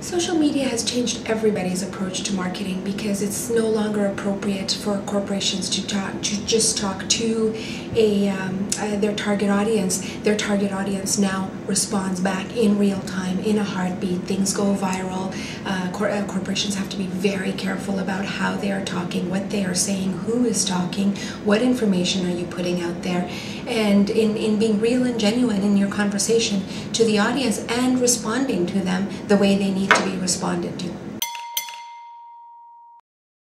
Social media has changed everybody's approach to marketing because it's no longer appropriate for corporations to talk to just talk to a um, uh, their target audience. Their target audience now responds back in real time, in a heartbeat. Things go viral. Uh, cor- uh, corporations have to be very careful about how they are talking, what they are saying, who is talking, what information are you putting out there, and in, in being real and genuine in your conversation to the audience and responding to them the way they need to be responded to.